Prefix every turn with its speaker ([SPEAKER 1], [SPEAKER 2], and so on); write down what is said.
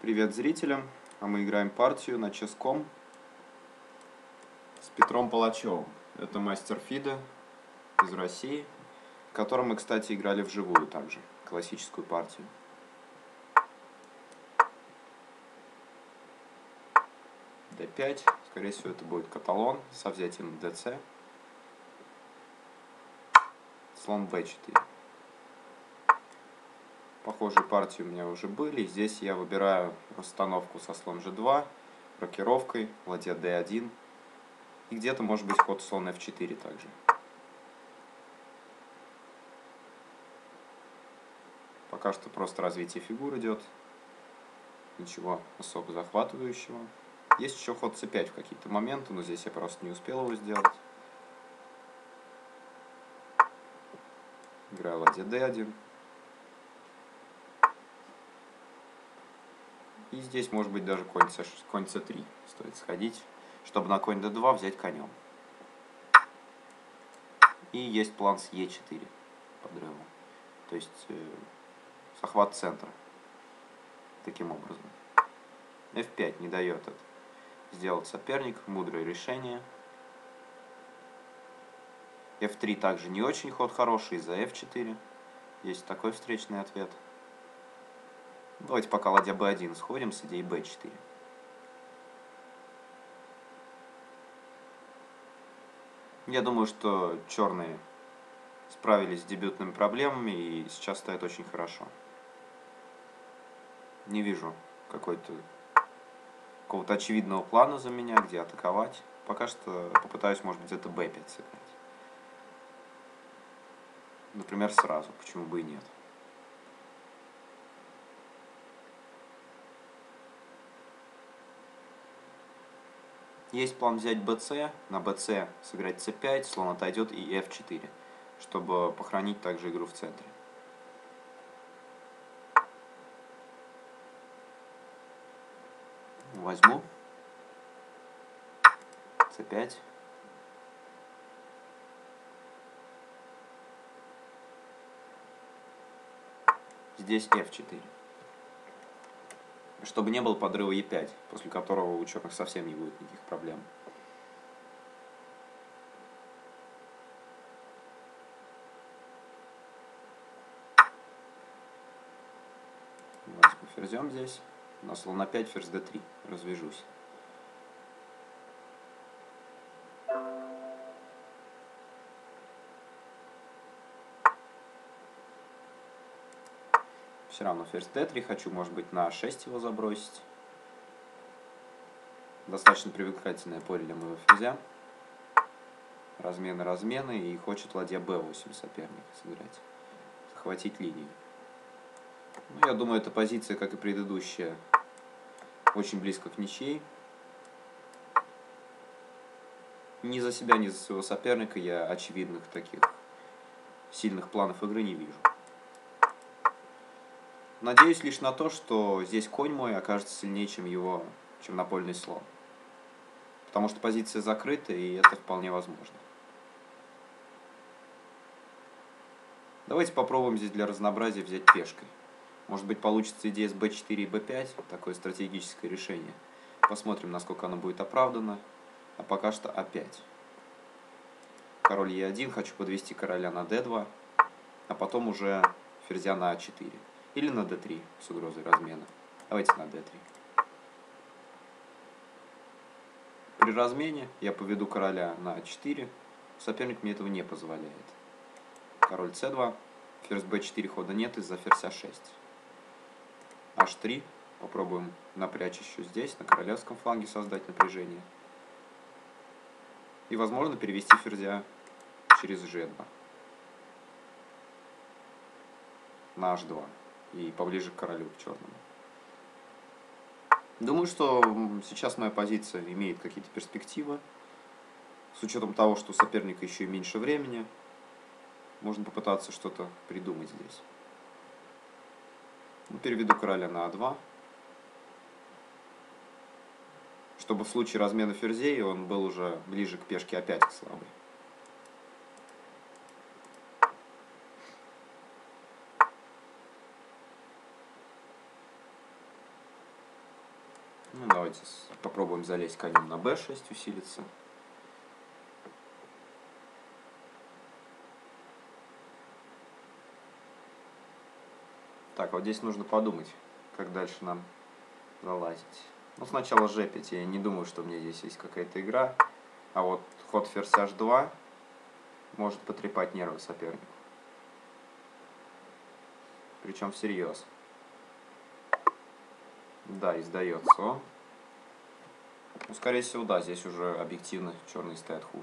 [SPEAKER 1] Привет зрителям! А мы играем партию на ческом с Петром Палачевым. Это мастер Фида из России, которым мы, кстати, играли вживую также, классическую партию. d5, скорее всего это будет каталон со взятием dc. Слон b4. Похожие партии у меня уже были. Здесь я выбираю расстановку со слон g2, рокировкой, ладья d1. И где-то может быть ход слон f4 также. Пока что просто развитие фигур идет. Ничего особо захватывающего. Есть еще ход c5 в какие-то моменты, но здесь я просто не успел его сделать. Играю ладья d1. И здесь может быть даже конь, c, конь c3 стоит сходить, чтобы на конь d2 взять конем. И есть план с e4 подрыва. То есть э, захват центра. Таким образом. f5 не дает это. Сделать соперник, мудрое решение. f3 также не очень ход хороший, из-за f4. Есть такой встречный ответ. Давайте пока ладья b1 сходим с идеей b4. Я думаю, что черные справились с дебютными проблемами и сейчас стоят очень хорошо. Не вижу какой-то какого-то очевидного плана за меня, где атаковать. Пока что попытаюсь, может быть, это b5 сыграть. Например, сразу, почему бы и нет. Есть план взять bc, на bc сыграть c5, слон отойдет и f4, чтобы похоронить также игру в центре. Возьму c5. Здесь f4 чтобы не было подрыва Е5, после которого у черных совсем не будет никаких проблем. Ферзем здесь, на слон 5 ферзь d3, развяжусь. Все равно ферзь d3 хочу, может быть, на 6 его забросить. Достаточно привлекательное поле для моего ферзя. Размены, размены. И хочет ладья b8 соперник сыграть. Захватить линию. Ну, я думаю, эта позиция, как и предыдущая, очень близко к ничьей. Ни за себя, ни за своего соперника я очевидных таких сильных планов игры не вижу. Надеюсь лишь на то, что здесь конь мой окажется сильнее, чем его, чем напольный слон. Потому что позиция закрыта, и это вполне возможно. Давайте попробуем здесь для разнообразия взять пешкой. Может быть получится идея с b4 и b5, такое стратегическое решение. Посмотрим, насколько оно будет оправдано. А пока что a5. Король e1, хочу подвести короля на d2, а потом уже ферзя на a4. Или на d3 с угрозой размена. Давайте на d3. При размене я поведу короля на a4. Соперник мне этого не позволяет. Король c2. Ферзь b4 хода нет из-за ферзь a6. h3. Попробуем напрячь еще здесь, на королевском фланге создать напряжение. И возможно перевести ферзя через g2. На h2 и поближе к королю, к черному. Думаю, что сейчас моя позиция имеет какие-то перспективы. С учетом того, что у соперника еще и меньше времени, можно попытаться что-то придумать здесь. Ну, переведу короля на А2. Чтобы в случае размена ферзей он был уже ближе к пешке А5 к слабой. Ну, давайте попробуем залезть конем на b6, усилиться. Так, вот здесь нужно подумать, как дальше нам залазить. Ну, сначала g5. Я не думаю, что меня здесь есть какая-то игра. А вот ход ферзь h2 может потрепать нервы сопернику. Причем всерьез. Да, издается. Ну, скорее всего, да, здесь уже объективно черные стоят хуже.